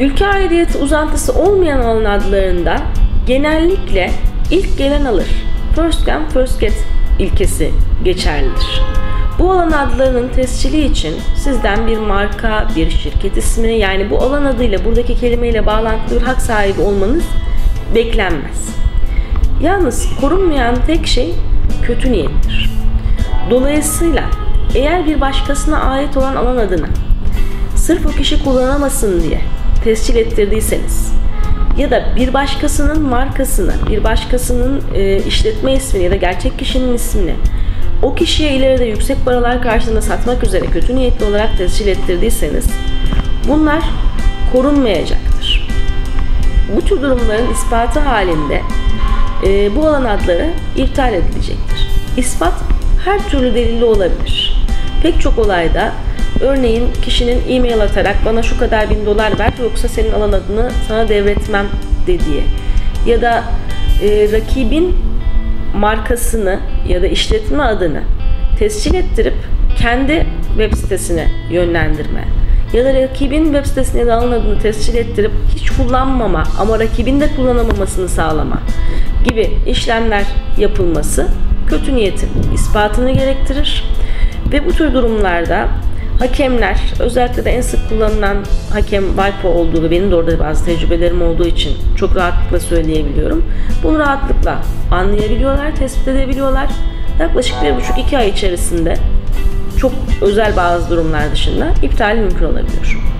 Ülke aidiyeti uzantısı olmayan alan adlarında genellikle ilk gelen alır. First come first get ilkesi geçerlidir. Bu alan adlarının tescili için sizden bir marka, bir şirket ismini yani bu alan adıyla buradaki kelimeyle bağlantılı bir hak sahibi olmanız beklenmez. Yalnız korunmayan tek şey kötü niyettir. Dolayısıyla eğer bir başkasına ait olan alan adını sırf o kişi kullanamasın diye tescil ettirdiyseniz ya da bir başkasının markasını, bir başkasının e, işletme ismini ya da gerçek kişinin ismini o kişiye ileride yüksek paralar karşılığında satmak üzere kötü niyetli olarak tescil ettirdiyseniz bunlar korunmayacaktır. Bu tür durumların ispatı halinde e, bu alan adları iptal edilecektir. İspat her türlü delilli olabilir. Pek çok olayda örneğin kişinin e-mail atarak bana şu kadar bin dolar ver yoksa senin alan adını sana devretmem dediği ya da e, rakibin markasını ya da işletme adını tescil ettirip kendi web sitesine yönlendirme ya da rakibin web sitesine ya da alan adını tescil ettirip hiç kullanmama ama rakibin de kullanamamasını sağlama gibi işlemler yapılması kötü niyetin ispatını gerektirir ve bu tür durumlarda hakemler özellikle de en sık kullanılan hakem WIPO olduğu benim de orada bazı tecrübelerim olduğu için çok rahatlıkla söyleyebiliyorum. Bunu rahatlıkla anlayabiliyorlar, tespit edebiliyorlar. Yaklaşık bir buçuk iki ay içerisinde çok özel bazı durumlar dışında iptal mümkün olabiliyor.